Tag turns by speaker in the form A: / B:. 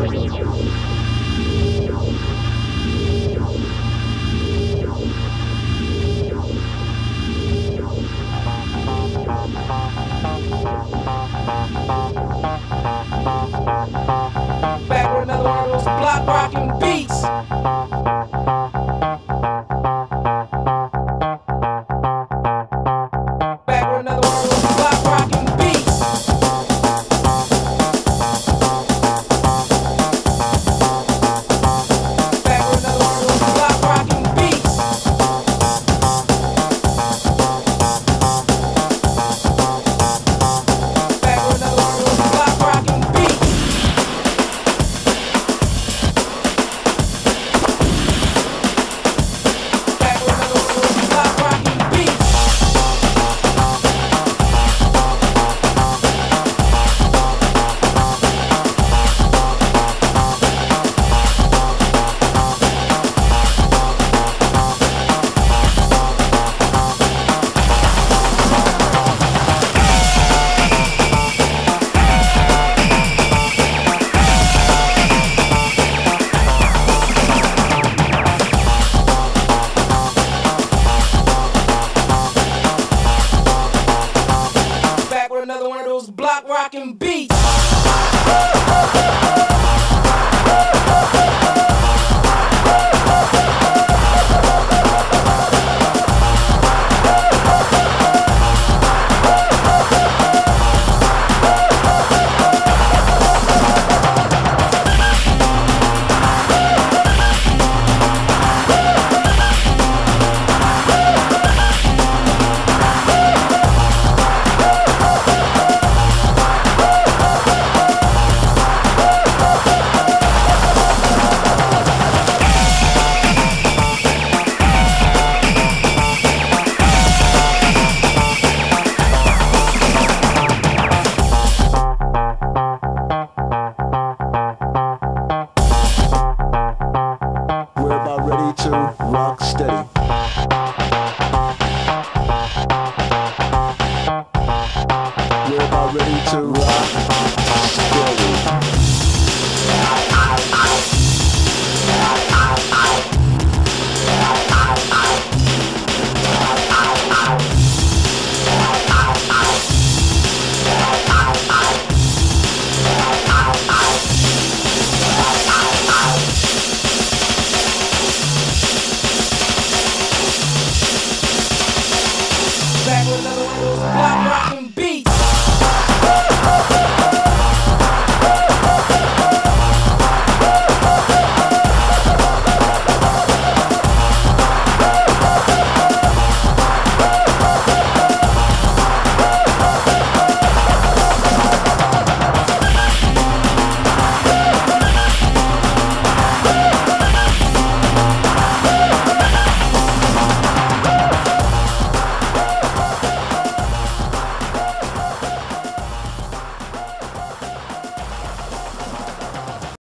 A: Back with another one of those block rocking. Block rocking beats.